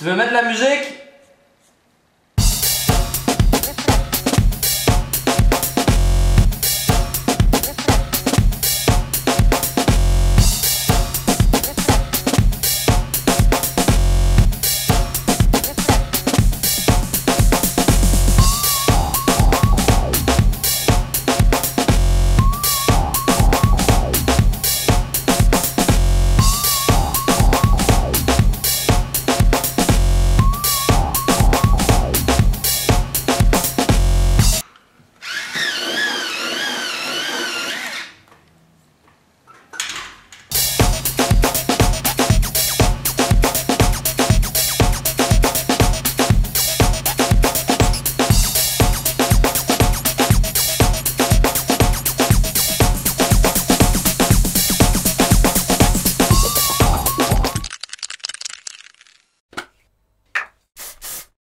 Tu veux mettre la musique?